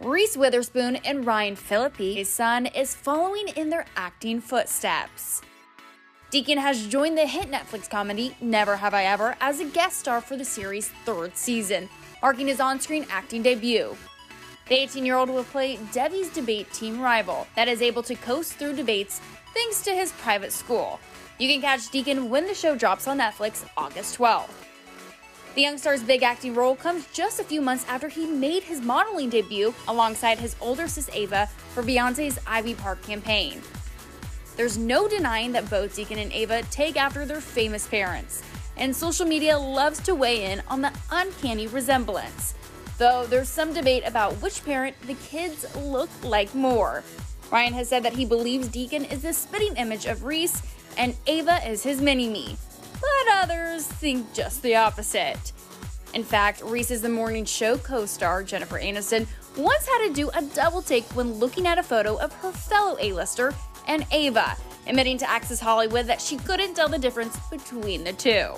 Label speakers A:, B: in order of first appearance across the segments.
A: Reese Witherspoon and Ryan Phillippe, his son, is following in their acting footsteps. Deacon has joined the hit Netflix comedy Never Have I Ever as a guest star for the series' third season, marking his on screen acting debut. The 18 year old will play Devi's debate team rival that is able to coast through debates thanks to his private school. You can catch Deacon when the show drops on Netflix August 12th. The young star's big acting role comes just a few months after he made his modeling debut alongside his older sis Ava for Beyonce's Ivy Park campaign. There's no denying that both Deacon and Ava take after their famous parents, and social media loves to weigh in on the uncanny resemblance. Though there's some debate about which parent the kids look like more. Ryan has said that he believes Deacon is the spitting image of Reese and Ava is his mini me others think just the opposite. In fact, Reese is the morning show co star Jennifer Aniston once had to do a double take when looking at a photo of her fellow A-lister and Ava, admitting to Access Hollywood that she couldn't tell the difference between the two.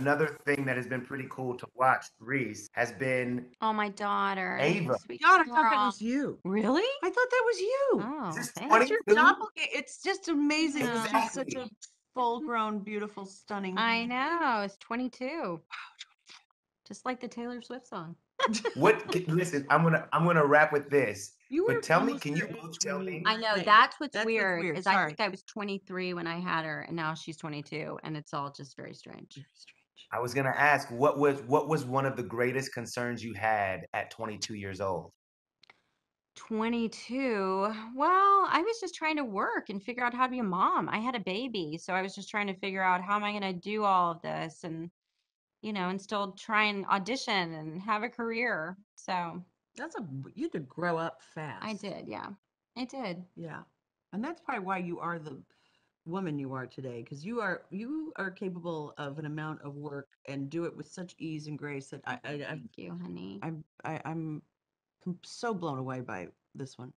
B: Another thing that has been pretty cool to watch, Reese, has been
C: Oh, my daughter.
B: Ava.
C: Sweet
D: God, I thought that was you.
C: Really?
D: I thought that was you.
C: Oh,
B: Is this?
D: It's your
B: Dude.
D: doppelganger. It's just amazing.
C: Yeah.
D: She's such a
B: Exactly.
D: full-grown, beautiful, stunning.
C: I know. It's 22. Just like the Taylor Swift song.
B: what. Listen, I'm gonna I'm gonna wrap with this.
D: You
B: But tell me, can you both tell me-
C: I know that's what's
D: That's what's
C: weird,
D: weird,
C: is I think I was 23 when I had her and now she's 22 and it's all just very strange.
D: Very strange.
B: I was gonna ask what was what was one of the greatest concerns you had at 22 years old.
C: 22. Well, I was just trying to work and figure out how to be a mom. I had a baby, so I was just trying to figure out how am I going to do all of this and you know, and still try and audition and have a career. So,
D: That's a you did grow up fast.
C: I did, yeah. I did.
D: Yeah, and that's probably why you are the woman you are today, because you are you are capable of an amount of work and do it with such ease and grace that I, I
C: Thank you, honey.
D: I'm I, I'm so blown away by this one.